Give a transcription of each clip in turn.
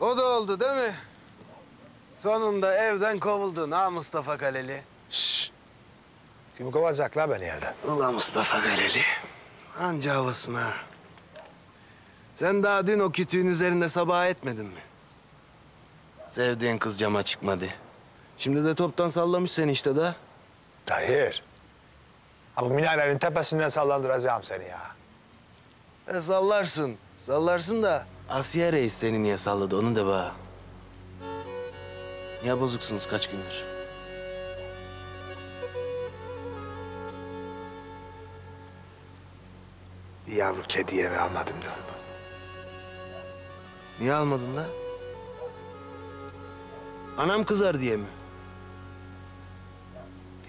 O da oldu değil mi? Sonunda evden kovuldun ha Mustafa Kaleli. Şşş. Kim kovacak la beni evden? Ulan Mustafa Kaleli. Anca havasına. Sen daha dün o kütüğün üzerinde sabah etmedin mi? Sevdiğin kız cama çıkmadı. Şimdi de toptan sallamış seni işte da. Tahir. Ha bu minarenin tepesinden sallandıracağım seni ya. E sallarsın. Sallarsın da Asiye Reis seni niye salladı onu da bana. Niye bozuksunuz kaç gündür? Bir yavru kedi eve almadım da ondan. Niye almadın la? Anam kızar diye mi?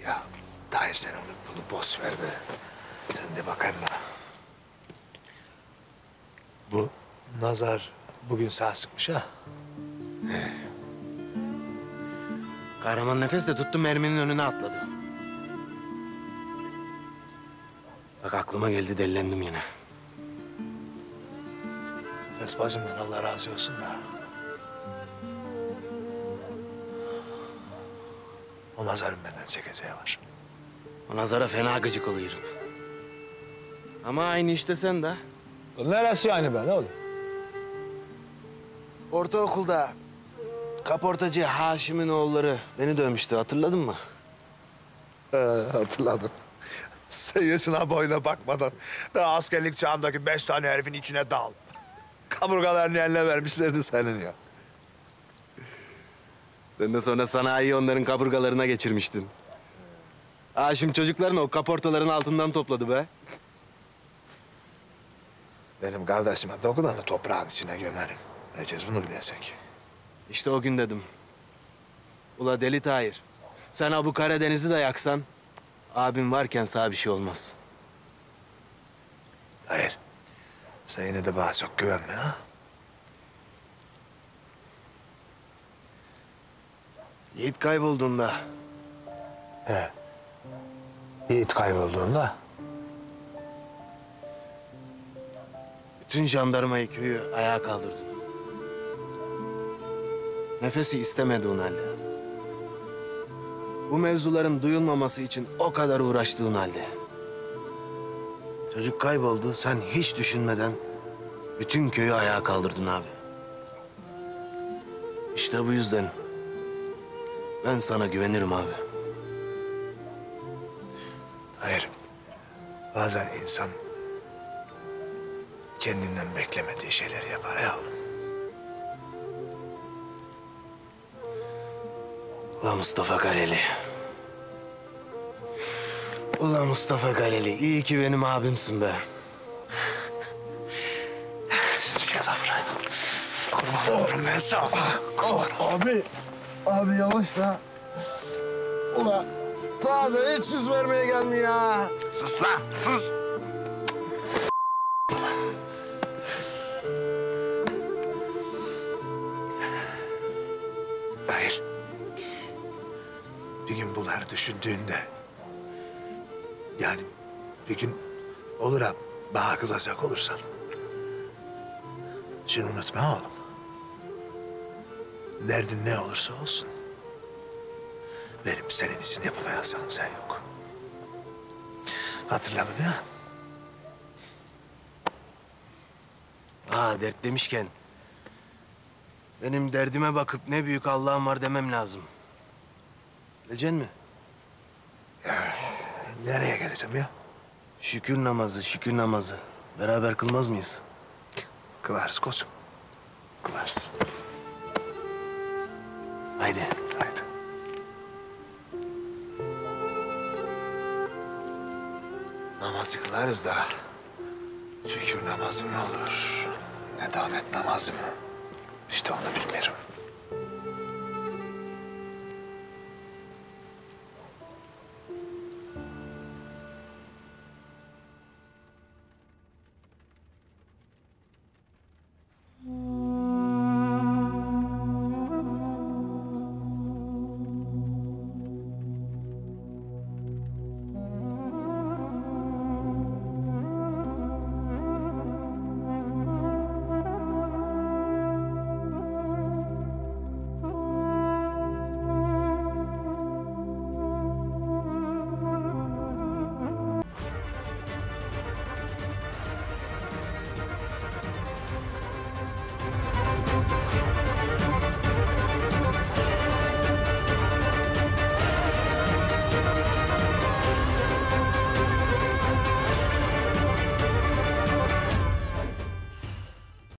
Ya Tahir sen onu bunu boş ver be. Sen de bakayım bana. Bu nazar bugün sağ sıkmış ha. Kahraman nefes de tuttu merminin önüne atladı. Bak aklıma geldi delilendim yine. Bacımdan Allah razı olsun da. O nazarın benden çekeceği var. O nazara fena gıcık oluyorum. Ama aynı işte sen de. Neresi yani ben oğlum? Ortaokulda kaportacı Haşim'in oğulları beni dövmüştü hatırladın mı? Ee, hatırladım. Yaşına boyuna bakmadan daha askerlik çağındaki beş tane herifin içine dal. Kaburgalarını eline vermişlerdi senin ya. Sen de sonra sanayiyi onların kaburgalarına geçirmiştin. Haşim çocuklarını o kaportaların altından topladı be. Benim kardeşime dokunanı toprağın içine gömerim. Herkes bunu bilecek. İşte o gün dedim. Ula deli Tahir. Sen bu Karadeniz'i de yaksan... ...abim varken sağ bir şey olmaz. Hayır. Sen yine de bana çok güvenme ha. Yiğit kaybolduğunda He. Yiğit kaybolduğunda bütün jandarmayı köyü ayağa kaldırdın. Nefesi istemediğin halde. Bu mevzuların duyulmaması için o kadar uğraştığın halde. Çocuk kayboldu, sen hiç düşünmeden bütün köyü ayağa kaldırdın abi. İşte bu yüzden ben sana güvenirim abi. Hayır. Bazen insan kendinden beklemediği şeyleri yapar ya oğlum. Ulan Mustafa Galeli. Ulan Mustafa Galeli. iyi ki benim abimsin be. Buraya. Kurban olurum ben sana. Kurban. Abi, abi yavaş da. Ulan sana da hiç yüz vermeye gelmiyor ya. Sus lan, sus. Hayır. Bir gün bunları düşündüğünde... Yani bir gün olur ha bana kızacak olursan... Şunu unutma oğlum. Derdin ne olursa olsun... Benim senin için yapamayacağım sen yok. Hatırla bunu ha. Ha dert demişken. Benim derdime bakıp ne büyük Allah'ım var demem lazım. Bileceksin mi? Nereye geleceğim ya? Şükür namazı, şükür namazı. Beraber kılmaz mıyız? Kılarız koçum. Kılarız. Haydi. Haydi. Namazı kılarız da... Şükür namazı mı olur? Ne damet namazı mı? İşte onu bilmiyorum.